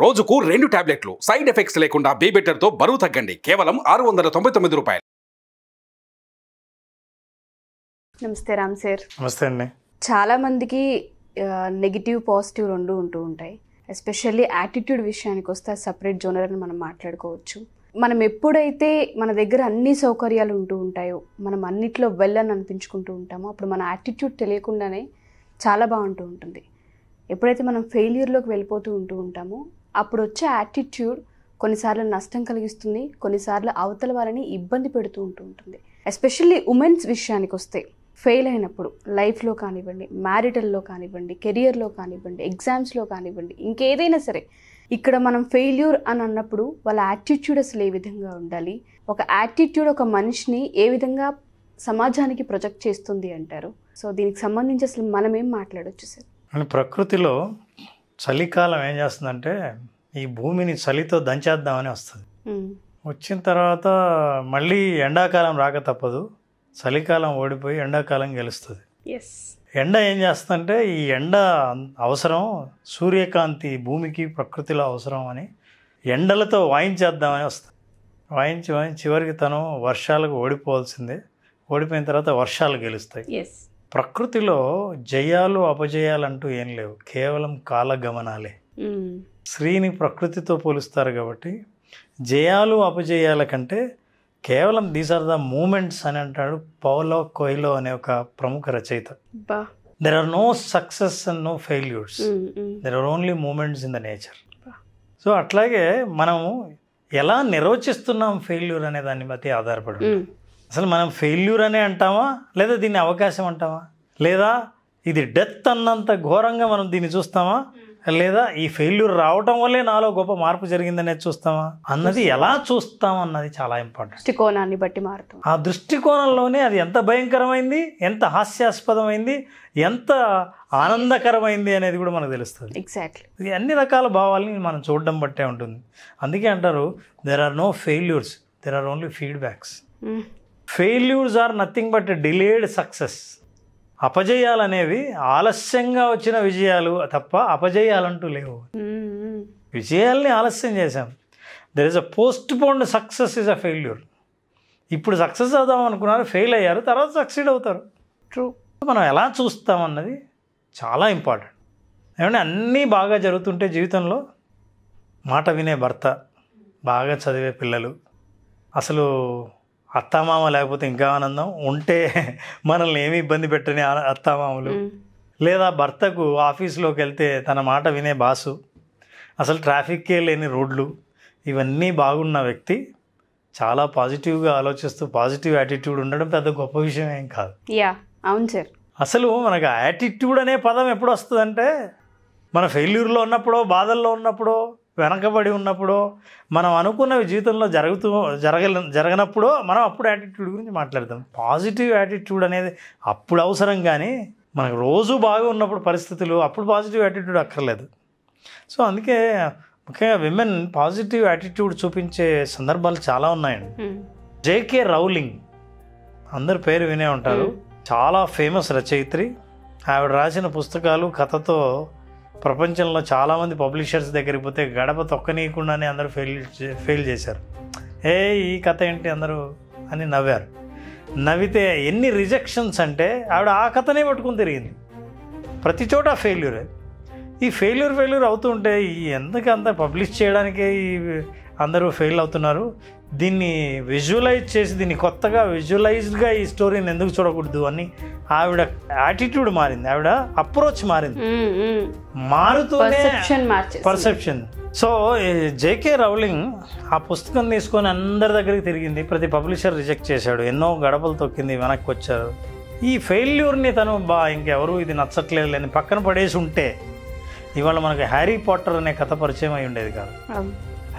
రోజుకు రెండు టాబ్లెట్లు. సైడ్ ఎఫెక్ట్స్ లేకుండా బీబెటర్తో బరువు తగ్గండి. కేవలం ఆరు వందల తొంభై తొమ్మిది రూపాయలు. నమస్తే రామ్ సార్. నమస్తే అండి. చాలా మందికి నెగిటివ్ పాజిటివ్ రెండు ఉంటూ ఉంటాయి. ఎస్పెషల్లీ యాటిట్యూడ్ విషయానికి వస్తే సపరేట్ జోనర్ అని మనం మాట్లాడుకోవచ్చు. మనం ఎప్పుడైతే మన దగ్గర అన్ని సౌకర్యాలు ఉంటూ ఉంటాయో మనం అన్నిట్లో వెల్ అని అనిపించుకుంటూ ఉంటామో అప్పుడు మన యాటిట్యూడ్ తెలియకుండానే చాలా బాగుంటూ ఉంటుంది. ఎప్పుడైతే మనం ఫెయిల్యూర్లోకి వెళ్ళిపోతూ ఉంటూ ఉంటామో అప్పుడు వచ్చే యాటిట్యూడ్ కొన్నిసార్లు నష్టం కలిగిస్తుంది కొన్నిసార్లు అవతల వారిని ఇబ్బంది పెడుతూ ఉంటూ ఉంటుంది. ఎస్పెషల్లీ ఉమెన్స్ విషయానికి వస్తే ఫెయిల్ అయినప్పుడు లైఫ్లో కానివ్వండి మ్యారిటల్లో కానివ్వండి కెరియర్లో కానివ్వండి ఎగ్జామ్స్లో కానివ్వండి ఇంకేదైనా సరే ఇక్కడ మనం ఫెయిల్యూర్ అని అన్నప్పుడు వాళ్ళ యాటిట్యూడ్ అసలు ఏ విధంగా ఉండాలి? ఒక యాటిట్యూడ్ ఒక మనిషిని ఏ విధంగా సమాజానికి ప్రొజెక్ట్ చేస్తుంది అంటారు? సో దీనికి సంబంధించి అసలు మనం ఏం మాట్లాడొచ్చు సార్ మన ప్రకృతిలో చలికాలం ఏం చేస్తుందంటే ఈ భూమిని చలితో దంచేద్దామని వస్తుంది. వచ్చిన తర్వాత మళ్ళీ ఎండాకాలం రాక తప్పదు. చలికాలం ఓడిపోయి ఎండాకాలం గెలుస్తుంది. ఎండ ఏం చేస్తుందంటే ఈ ఎండ అవసరం సూర్యకాంతి భూమికి ప్రకృతిలో అవసరం అని ఎండలతో వాయించేద్దామని వస్తుంది. వాయించి వాయించి చివరికి తను వర్షాలకు ఓడిపోవాల్సిందే. ఓడిపోయిన తర్వాత వర్షాలు గెలుస్తాయి. ప్రకృతిలో జయాలు అపజయాలు అంటూ ఏం లేవు. కేవలం కాలగమనాలే. స్త్రీని ప్రకృతితో పోలుస్తారు కాబట్టి జయాలు అపజయాల కంటే కేవలం దీస్ ఆర్ ద మూమెంట్స్ అని అంటాడు పౌలో కొయిలో అనే ఒక ప్రముఖ రచయిత. There are no success and no failures. There are only moments in the nature so అట్లాగే మనము ఎలా నిర్వచిస్తున్నాం ఫెయిల్యూర్ అనే దాన్ని బట్టి ఆధారపడి. అసలు మనం ఫెయిల్యూర్ అనే అంటామా? లేదా దీన్ని అవకాశం అంటామా? లేదా ఇది డెత్ అన్నంత ఘోరంగా మనం దీన్ని చూస్తామా? లేదా ఈ ఫెయిల్యూర్ రావటం వల్లే నాలో గొప్ప మార్పు జరిగిందనేది చూస్తామా? అన్నది ఎలా చూస్తాం అన్నది చాలా ఇంపార్టెంట్ దృష్టికోణాన్ని బట్టి మారుతుంది ఆ దృష్టికోణంలోనే అది ఎంత భయంకరమైంది ఎంత హాస్యాస్పదమైంది ఎంత ఆనందకరమైంది అనేది కూడా మనకు తెలుస్తుంది. ఎగ్జాక్ట్లీ ఇది అన్ని రకాల భావాలని మనం చూడడం బట్టే ఉంటుంది. అందుకే అంటారు there are no failures there are only feedbacks failures are nothing but delayed success. అపజయాలు అనేవి ఆలస్యంగా వచ్చిన విజయాలు తప్ప అపజయాలంటూ లేవు. విజయాల్ని ఆలస్యం చేశాం. There is a postponed success is a failure ఇప్పుడు సక్సెస్ అవుదాం అనుకున్నారు ఫెయిల్ అయ్యారు తర్వాత సక్సీడ్ అవుతారు. ట్రూ మనం ఎలా చూస్తామన్నది చాలా ఇంపార్టెంట్ ఏమంటే అన్నీ బాగా జరుగుతుంటే జీవితంలో మాట వినే భర్త బాగా చదివే పిల్లలు అసలు అత్తామామ లేకపోతే ఇంకా ఆనందం ఉంటే మనల్ని ఏమీ ఇబ్బంది పెట్టని అత్తామామలు. లేదా భర్తకు ఆఫీస్లోకి వెళ్తే తన మాట వినే బాసు. అసలు ట్రాఫిక్కే లేని రోడ్లు. ఇవన్నీ బాగున్న వ్యక్తి చాలా పాజిటివ్గా ఆలోచిస్తూ పాజిటివ్ యాటిట్యూడ్ ఉండడం పెద్ద గొప్ప విషయం ఏం కాదు. యా అవును సార్. అసలు మనకు యాటిట్యూడ్ అనే పదం ఎప్పుడు వస్తుందంటే మన ఫెయిల్యూర్లో ఉన్నప్పుడో బాధల్లో ఉన్నప్పుడో వెనకబడి ఉన్నప్పుడో మనం అనుకున్నవి జీవితంలో జరుగుతూ జరగ జరగనప్పుడో మనం అప్పుడు యాటిట్యూడ్ గురించి మాట్లాడతాం పాజిటివ్ యాటిట్యూడ్ అనేది అప్పుడు అవసరం కానీ మనకు రోజు బాగా ఉన్నప్పుడు పరిస్థితులు అప్పుడు పాజిటివ్ యాటిట్యూడ్ అక్కర్లేదు. సో అందుకే ముఖ్యంగా విమెన్ పాజిటివ్ యాటిట్యూడ్ చూపించే సందర్భాలు చాలా ఉన్నాయండి. జేకే రౌలింగ్ అందరు పేరు వినే ఉంటారు. చాలా ఫేమస్ రచయిత్రి. ఆవిడ రాసిన పుస్తకాలు కథతో ప్రపంచంలో చాలామంది పబ్లిషర్స్ దగ్గరికి పోతే గడప తొక్కనీయకుండానే అందరూ ఫెయిల్ ఫెయిల్ చేశారు. ఏ ఈ కథ ఏంటి అందరూ? అని నవ్వారు. నవ్వితే ఎన్ని రిజెక్షన్స్ అంటే ఆవిడ ఆ కథనే పట్టుకుని తిరిగింది. ప్రతి చోట ఫెయిల్యూరే. ఈ ఫెయిల్యూర్ ఫెయిల్యూర్ అవుతుంటే ఈ ఎందుకు అంత పబ్లిష్ చేయడానికే ఈ అందరూ ఫెయిల్ అవుతున్నారు. దీన్ని విజువలైజ్ చేసి దీన్ని కొత్తగా విజువలైజ్డ్గా ఈ స్టోరీని ఎందుకు చూడకూడదు అని ఆవిడ యాటిట్యూడ్ మారింది. ఆవిడ అప్రోచ్ మారింది. మారుతూనే పర్సెప్షన్ సో జేకే రౌలింగ్ ఆ పుస్తకం తీసుకొని అందరి దగ్గరికి తిరిగింది. ప్రతి పబ్లిషర్ రిజెక్ట్ చేశాడు. ఎన్నో గడపలు తొక్కింది వెనక్కి వచ్చారు. ఈ ఫెయిల్యూర్ని తను బా ఇంకెవరు ఇది నచ్చట్లేదు అని పక్కన పడేసి ఉంటే ఇవాళ మనకి హ్యారీ పాటర్ అనే కథ పరిచయం అయి ఉండేది కాదు.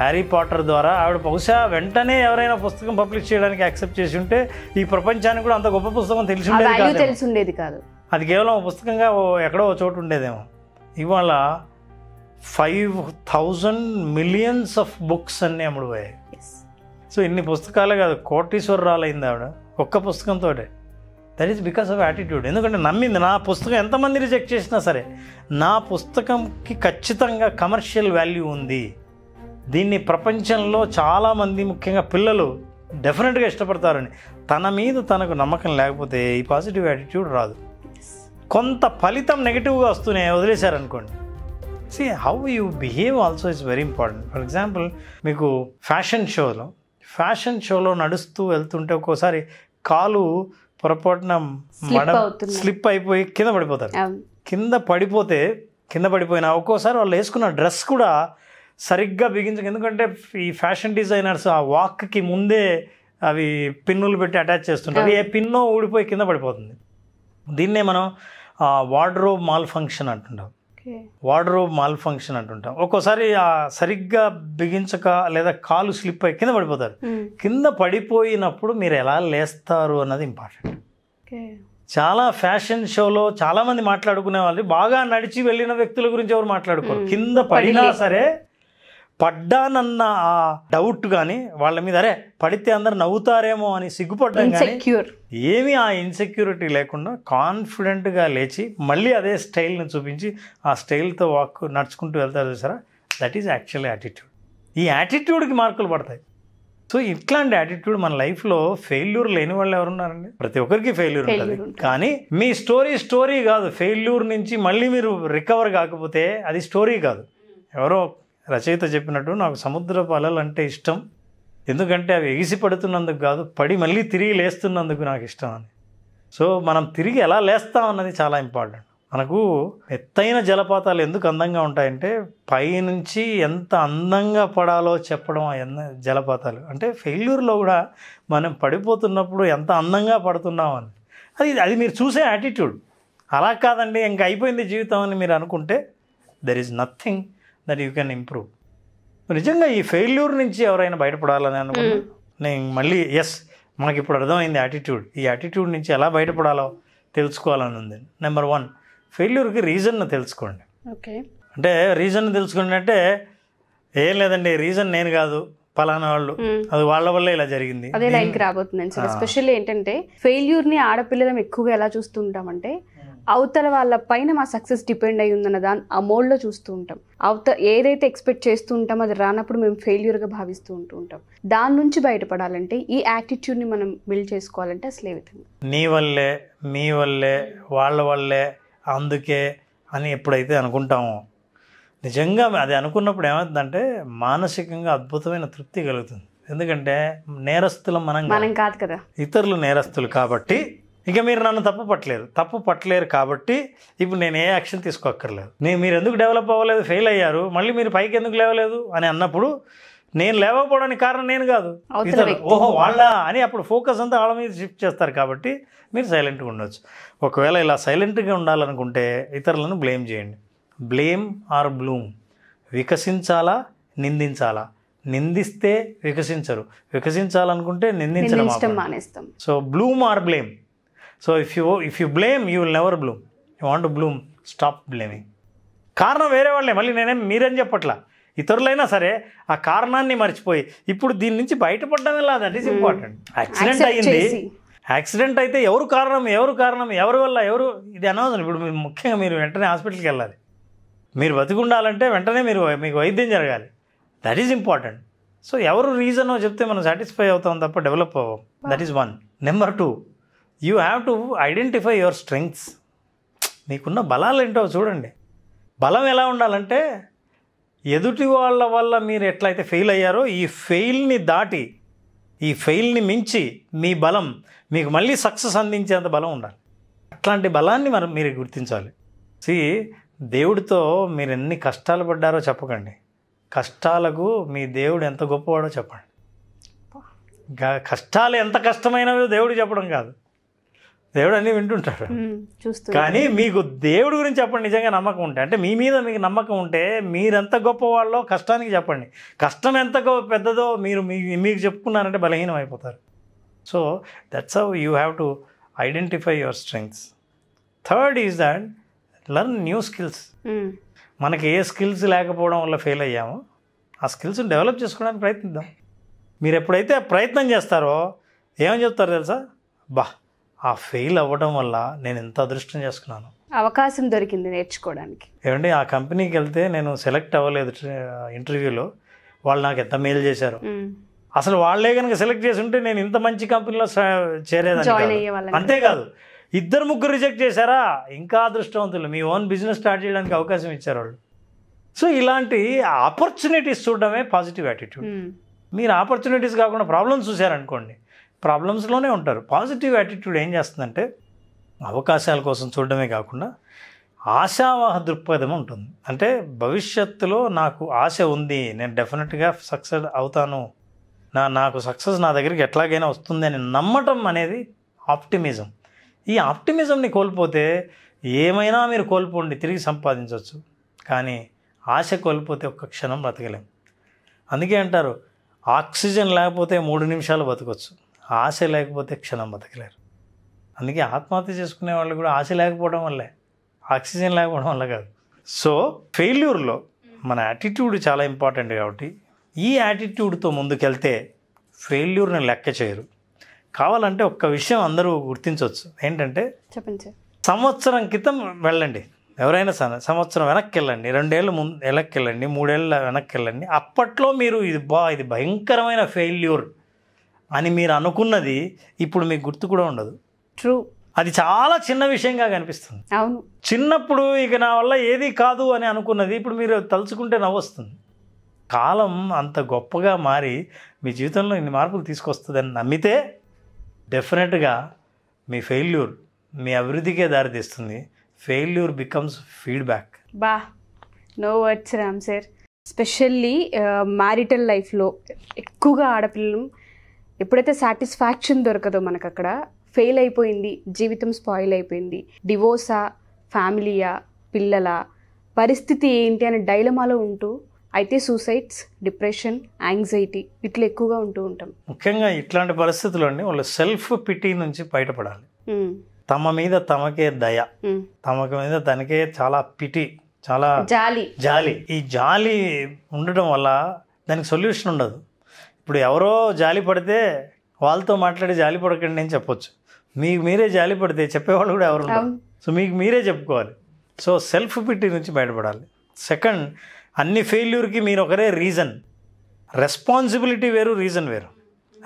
హ్యారీ పాటర్ ద్వారా ఆవిడ బహుశా వెంటనే ఎవరైనా పుస్తకం పబ్లిష్ చేయడానికి యాక్సెప్ట్ చేసి ఉంటే ఈ ప్రపంచానికి కూడా అంత గొప్ప పుస్తకం తెలిసి ఉండేది తెలిసి ఉండేది కాదు. అది కేవలం పుస్తకంగా ఎక్కడో చోటు ఉండేదేమో. ఇవాళ five thousand millions of books అన్నీ అమ్ముడుపోయాయి. సో ఇన్ని పుస్తకాలే కాదు కోటీశ్వరరాలు అయింది ఆవిడ. ఒక్క పుస్తకంతో that is because of attitude ఎందుకంటే నమ్మింది నా పుస్తకం ఎంతమంది రిజెక్ట్ చేసినా సరే నా పుస్తకంకి ఖచ్చితంగా కమర్షియల్ వాల్యూ ఉంది. దీన్ని ప్రపంచంలో చాలామంది ముఖ్యంగా పిల్లలు డెఫినెట్గా ఇష్టపడతారని. తన మీద తనకు నమ్మకం లేకపోతే ఈ పాజిటివ్ యాటిట్యూడ్ రాదు. కొంత ఫలితం నెగిటివ్గా వస్తూనే వదిలేశారనుకోండి. See how you behave also is very important for example మీకు ఫ్యాషన్ షోలో ఫ్యాషన్ షోలో నడుస్తూ వెళ్తుంటే ఒక్కోసారి కాలు పొరపాటున అవుతుంది. స్లిప్ అయిపోయి కింద పడిపోతారు. కింద పడిపోతే కింద పడిపోయినా ఒక్కోసారి వాళ్ళు వేసుకున్న డ్రెస్ కూడా సరిగ్గా బిగించక ఎందుకంటే ఈ ఫ్యాషన్ డిజైనర్స్ ఆ వాక్కి ముందే అవి పిన్నులు పెట్టి అటాచ్ చేస్తుంటారు. ఏ పిన్నో ఊడిపోయి కింద పడిపోతుంది. దీన్నే మనం వార్డ్రోబ్ మాల్ ఫంక్షన్ అంటుంటాం వార్డ్రోబ్ మాల్ ఫంక్షన్ అంటుంటాం. ఒక్కోసారి ఆ సరిగ్గా బిగించక లేదా కాలు స్లిప్ అయ్యి కింద పడిపోతారు. కింద పడిపోయినప్పుడు మీరు ఎలా లేస్తారు అన్నది ఇంపార్టెంట్. చాలా ఫ్యాషన్ షోలో చాలా మంది మాట్లాడుకునే వాళ్ళు బాగా నడిచి వెళ్ళిన వ్యక్తుల గురించి ఎవరు మాట్లాడుకోరు. కింద పడినా సరే పడ్డానన్న ఆ డౌట్ కానీ వాళ్ళ మీద అరే పడితే అందరు నవ్వుతారేమో అని సిగ్గుపడ్డం కానీ ఏమీ ఆ ఇన్సెక్యూరిటీ లేకుండా కాన్ఫిడెంట్గా లేచి మళ్ళీ అదే స్టైల్ని చూపించి ఆ స్టైల్తో వాక్ నడుచుకుంటూ వెళ్తారు చూసారా? దట్ ఈజ్ యాక్చువల్ యాటిట్యూడ్ ఈ యాటిట్యూడ్కి మార్కులు పడతాయి. సో ఇట్లాంటి యాటిట్యూడ్ మన లైఫ్లో ఫెయిల్యూర్ లేని వాళ్ళు ఎవరున్నారండి ప్రతి ఒక్కరికి ఫెయిల్యూర్ ఉంటుంది. కానీ మీ స్టోరీ స్టోరీ కాదు. ఫెయిల్యూర్ నుంచి మళ్ళీ మీరు రికవర్ కాకపోతే అది స్టోరీ కాదు. ఎవరో రచయిత చెప్పినట్టు నాకు సముద్రపు అలలు అంటే ఇష్టం. ఎందుకంటే అవి ఎగిసి పడుతున్నందుకు కాదు పడి మళ్ళీ తిరిగి లేస్తున్నందుకు నాకు ఇష్టం అని. సో మనం తిరిగి ఎలా లేస్తాం అన్నది చాలా ఇంపార్టెంట్. మనకు ఎత్తైన జలపాతాలు ఎందుకు అందంగా ఉంటాయంటే పైనుంచి ఎంత అందంగా పడాలో చెప్పడం ఎన్న జలపాతాలు. అంటే ఫెయిల్యూర్లో కూడా మనం పడిపోతున్నప్పుడు ఎంత అందంగా పడుతున్నాం అని. అది అది మీరు చూసే యాటిట్యూడ్. అలా కాదండి ఇంక అయిపోయింది జీవితం అని మీరు అనుకుంటే there is nothing that you can improve నిజంగా ఈ ఫెయిల్యూర్ నుంచి ఎవరైనా బయటపడాలని అనుకున్నా నేను మళ్ళీ ఎస్ మనకి ఇప్పుడు అర్థమైంది యాటిట్యూడ్ ఈ యాటిట్యూడ్ నుంచి ఎలా బయటపడాలో తెలుసుకోవాలని ఉంది. నెంబర్ వన్ ఫెయిల్యూర్కి రీజన్ తెలుసుకోండి. ఓకే. అంటే రీజన్ తెలుసుకోండి అంటే ఏం లేదండి రీజన్ నేను కాదు పలానా వాళ్ళు. అది వాళ్ళ వల్లే ఇలా జరిగింది. అదే లైన్కి రాబోతుందండి సార్ ఎస్పెషల్లీ ఏంటంటే ఫెయిల్యూర్ని ఆడపిల్లలం ఎక్కువగా ఎలా చూస్తూ ఉంటామంటే అవతల వాళ్ళ పైన మా సక్సెస్ డిపెండ్ అయి ఉందన్న దాని ఆ మోడ్లో చూస్తూ ఉంటాం. అవత ఏదైతే ఎక్స్పెక్ట్ చేస్తూ ఉంటామో అది రానప్పుడు మేము ఫెయిల్యూర్గా భావిస్తూ ఉంటూ ఉంటాం. దాని నుంచి బయటపడాలంటే ఈ యాటిట్యూడ్ని మనం బిల్డ్ చేసుకోవాలంటే అసలు ఏ విధంగా? నీ వల్లే మీ వల్లే వాళ్ళ వల్లే అందుకే అని ఎప్పుడైతే అనుకుంటామో నిజంగా అది అనుకున్నప్పుడు ఏమవుతుందంటే మానసికంగా అద్భుతమైన తృప్తి కలుగుతుంది. ఎందుకంటే నేరస్తులం మనం కాదు. మనం కాదు కదా. ఇతరులు నేరస్తులు కాబట్టి ఇక మీరు నన్ను తప్పు పట్టలేరు. తప్పు పట్టలేరు కాబట్టి ఇప్పుడు నేను ఏ యాక్షన్ తీసుకోక్కర్లేదు. నేను మీరు ఎందుకు డెవలప్ అవ్వలేదు? ఫెయిల్ అయ్యారు. మళ్ళీ మీరు పైకి ఎందుకు లేవలేదు? అని అన్నప్పుడు నేను లేవకపోవడానికి కారణం నేను కాదు. ఓహో వాళ్ళ? అని అప్పుడు ఫోకస్ అంతా వాళ్ళ మీద షిఫ్ట్ చేస్తారు కాబట్టి మీరు సైలెంట్గా ఉండొచ్చు. ఒకవేళ ఇలా సైలెంట్గా ఉండాలనుకుంటే ఇతరులను బ్లేమ్ చేయండి. Blame or bloom. వికసించాలా? నిందించాలా? నిందిస్తే వికసించరు. వికసించాలనుకుంటే నిందించడం so bloom or blame. So if you if you blame you will never bloom you want bloom stop blaming కారణం వేరే వాళ్ళే మళ్ళీ నేనేం మీరేం చెప్పట్లా? ఇతరులైనా సరే ఆ కారణాన్ని మర్చిపోయి ఇప్పుడు దీని నుంచి బయటపడడం ఎలా? దట్ ఈస్ ఇంపార్టెంట్ యాక్సిడెంట్ అయ్యింది. యాక్సిడెంట్ అయితే ఎవరు కారణం ఎవరు కారణం ఎవరి వల్ల ఎవరు? ఇది అనవసరం. ఇప్పుడు ముఖ్యంగా మీరు వెంటనే హాస్పిటల్కి వెళ్ళాలి. మీరు బతికుండాలంటే వెంటనే మీరు మీకు వైద్యం జరగాలి. దట్ ఈజ్ ఇంపార్టెంట్ సో ఎవరు రీజనో చెప్తే మనం సాటిస్ఫై అవుతాం తప్ప develop అవ్వం. That is one number two you have to identify your strengths మీకున్న బలాలు ఏంటో చూడండి. బలం ఎలా ఉండాలంటే ఎదుటి వాళ్ళ వల్ల మీరు ఎట్లయితే ఫెయిల్ అయ్యారో ఈ ఫెయిల్ని దాటి ఈ ఫెయిల్ని మించి మీ బలం మీకు మళ్ళీ సక్సెస్ అందించేంత బలం ఉండాలి. అట్లాంటి బలాన్ని మనం మీరు గుర్తించాలి. సి దేవుడితో మీరు ఎన్ని కష్టాలు పడ్డారో చెప్పకండి. కష్టాలకు మీ దేవుడు ఎంత గొప్పవాడో చెప్పండి. కష్టాలు ఎంత కష్టమైనవో దేవుడు చెప్పడం కాదు. దేవుడు అన్నీ వింటుంటాడు. చూస్తూ కానీ మీకు దేవుడి గురించి చెప్పండి నిజంగా నమ్మకం ఉంటే. అంటే మీ మీద మీకు నమ్మకం ఉంటే మీరెంత గొప్పవాళ్ళో కష్టానికి చెప్పండి. కష్టం ఎంత పెద్దదో మీరు మీ మీకు చెప్పుకున్నారంటే బలహీనం అయిపోతారు. So that's how you have to identify your strengths third is that learn new skills. మనకి ఏ స్కిల్స్ లేకపోవడం వల్ల ఫెయిల్ అయ్యామో ఆ స్కిల్స్ని డెవలప్ చేసుకోవడానికి ప్రయత్నిద్దాం. మీరు ఎప్పుడైతే ప్రయత్నం చేస్తారో ఏమని చెప్తారు తెలుసా? బా ఆ ఫెయిల్ అవ్వడం వల్ల నేను ఎంత అదృష్టం చేసుకున్నాను. అవకాశం దొరికింది నేర్చుకోవడానికి. ఏమంటే ఆ కంపెనీకి వెళ్తే నేను సెలెక్ట్ అవ్వలేదు ఇంటర్వ్యూలో. వాళ్ళు నాకు ఎంత మేలు చేశారు. అసలు వాళ్ళే కనుక సెలెక్ట్ చేసి ఉంటే నేను ఇంత మంచి కంపెనీలో చేరేదాన్ని అంతేకాదు ఇద్దరు ముగ్గురు రిజెక్ట్ చేశారా? ఇంకా అదృష్టవంతులు. మీ ఓన్ బిజినెస్ స్టార్ట్ చేయడానికి అవకాశం ఇచ్చారు వాళ్ళు. సో ఇలాంటి ఆపర్చునిటీస్ చూడడమే పాజిటివ్ యాటిట్యూడ్. మీరు ఆపర్చునిటీస్ కాకుండా ప్రాబ్లమ్స్ చూశారనుకోండి ప్రాబ్లమ్స్లోనే ఉంటారు. పాజిటివ్ యాటిట్యూడ్ ఏం చేస్తుందంటే అవకాశాల కోసం చూడడమే కాకుండా ఆశావాహ దృక్పథం ఉంటుంది. అంటే భవిష్యత్తులో నాకు ఆశ ఉంది నేను డెఫినెట్గా సక్సెస్ అవుతాను నా నాకు సక్సెస్ నా దగ్గరికి ఎట్లాగైనా వస్తుంది అని నమ్మటం అనేది ఆప్టిమిజం. ఈ ఆప్టిమిజంని కోల్పోతే ఏమైనా మీరు కోల్పోండి తిరిగి సంపాదించవచ్చు. కానీ ఆశ కోల్పోతే ఒక్క క్షణం బ్రతకలేం. అందుకే అంటారు ఆక్సిజన్ లేకపోతే మూడు నిమిషాలు బతకొచ్చు. ఆశ లేకపోతే క్షణం బతకలేరు. అందుకే ఆత్మహత్య చేసుకునే వాళ్ళు కూడా ఆశ లేకపోవడం వల్లే ఆక్సిజన్ లేకపోవడం వల్ల కాదు. సో ఫెయిల్యూర్లో మన యాటిట్యూడ్ చాలా ఇంపార్టెంట్ కాబట్టి ఈ యాటిట్యూడ్తో ముందుకెళ్తే ఫెయిల్యూర్ని లెక్క చేయరు. కావాలంటే ఒక్క విషయం అందరూ గుర్తించవచ్చు ఏంటంటే చెప్పండి సంవత్సరం క్రితం వెళ్ళండి. ఎవరైనా సరే సంవత్సరం వెనక్కి వెళ్ళండి రెండేళ్ళు ముందు వెనక్కి వెళ్ళండి మూడేళ్ళ వెనక్కి వెళ్ళండి అప్పట్లో మీరు ఇది బా ఇది భయంకరమైన ఫెయిల్యూర్. అని మీరు అనుకున్నది ఇప్పుడు మీకు గుర్తు కూడా ఉండదు. ట్రూ అది చాలా చిన్న విషయంగా కనిపిస్తుంది. అవును. చిన్నప్పుడు ఇక నా వల్ల ఏది కాదు అని అనుకున్నది ఇప్పుడు మీరు తలుచుకుంటే నవ్వొస్తుంది. కాలం అంత గొప్పగా మారి మీ జీవితంలో ఇన్ని మార్పులు తీసుకొస్తుందని నమ్మితే డెఫినెట్గా మీ ఫెయిల్యూర్ మీ అభివృద్ధికే దారితీస్తుంది. Failure becomes feedback. బా no words Ram sir. Specially marital లైఫ్లో ఎక్కువగా ఆడపిల్లలు ఎప్పుడైతే సాటిస్ఫాక్షన్ దొరకదో మనకు అక్కడ ఫెయిల్ అయిపోయింది జీవితం స్పాయిల్ అయిపోయింది. డివోర్సా ఫ్యామిలీయా పిల్లల పరిస్థితి ఏంటి అనే డైలమాలో ఉంటూ అయితే సూసైడ్స్ డిప్రెషన్ యాంగ్జైటీ ఇట్లా ఎక్కువగా ఉంటూ ఉంటాం. ముఖ్యంగా ఇట్లాంటి పరిస్థితుల్లోని వాళ్ళు సెల్ఫ్ పిటీ నుంచి బయటపడాలి. మ్మ్. తమ మీద తమకే దయ. మ్మ్. తమకు మీద తనకే చాలా పిటి చాలా జాలి. జాలి. ఈ జాలి ఉండటం వల్ల దానికి సొల్యూషన్ ఉండదు. ఇప్పుడు ఎవరో జాలి పడితే వాళ్ళతో మాట్లాడి జాలి పడకండి అని చెప్పొచ్చు. మీకు మీరే జాలి పడితే చెప్పేవాళ్ళు కూడా ఎవరు సో మీకు మీరే చెప్పుకోవాలి. సో సెల్ఫ్ పిట్టి నుంచి బయటపడాలి. సెకండ్ అన్ని ఫెయిల్యూర్కి మీరు ఒకరే రీజన్. రెస్పాన్సిబిలిటీ వేరు రీజన్ వేరు.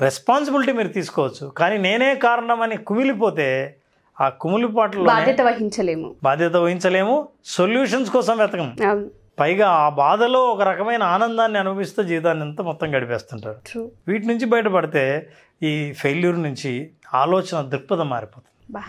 రెస్పాన్సిబిలిటీ మీరు తీసుకోవచ్చు. కానీ నేనే కారణం అని కుమిలిపోతే ఆ కుమిలిపాట్లో బాధ్యత వహించలేము. బాధ్యత వహించలేము. సొల్యూషన్స్ కోసం వెతకం పైగా ఆ బాధలో ఒక రకమైన ఆనందాన్ని అనుభవిస్తూ జీవితాన్ని అంతా మొత్తం గడిపేస్తుంటారు. ట్రూ వీటి నుంచి బయటపడితే ఈ ఫెయిల్యూర్ నుంచి ఆలోచన దృక్పథం మారిపోతుంది. బా.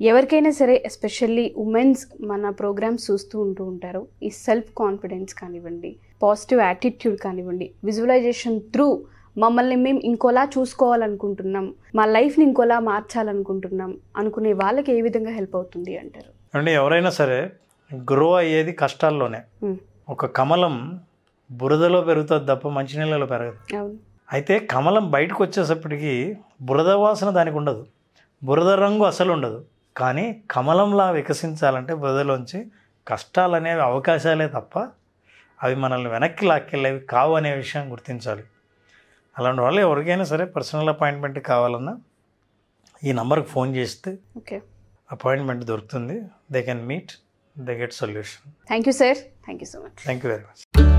ఎవరికైనా సరే ఎస్పెషల్లీ ఉమెన్స్ మన ప్రోగ్రామ్స్ చూస్తూ ఉంటూ ఉంటారు. ఈ సెల్ఫ్ కాన్ఫిడెన్స్ కానివ్వండి పాజిటివ్ యాటిట్యూడ్ కానివ్వండి విజువలైజేషన్ త్రూ మమ్మల్ని మేము ఇంకోలా చూసుకోవాలనుకుంటున్నాం మా లైఫ్ని ఇంకోలా మార్చాలనుకుంటున్నాం అనుకునే వాళ్ళకి ఏ విధంగా హెల్ప్ అవుతుంది అంటారు? అంటే ఎవరైనా సరే గ్రో అయ్యేది కష్టాల్లోనే. ఒక కమలం బురదలో పెరుగుతుంది తప్ప మంచినీళ్ళలో పెరగదు. అవును. అయితే కమలం బయటకు వచ్చేసప్పటికి బురద వాసన దానికి ఉండదు. బురద రంగు అసలు ఉండదు. కానీ కమలంలా వికసించాలంటే బురదలోంచి కష్టాలు అనేవి అవకాశాలే తప్ప అవి మనల్ని వెనక్కి లాక్కెళ్ళేవి కావు అనే విషయం గుర్తించాలి. అలాంటి వాళ్ళు ఎవరికైనా సరే పర్సనల్ అపాయింట్మెంట్ కావాలన్నా ఈ నంబర్కి ఫోన్ చేస్తే ఓకే. అపాయింట్మెంట్ దొరుకుతుంది. They can meet they get solution. Thank you, sir. Thank you so much. Thank you very much.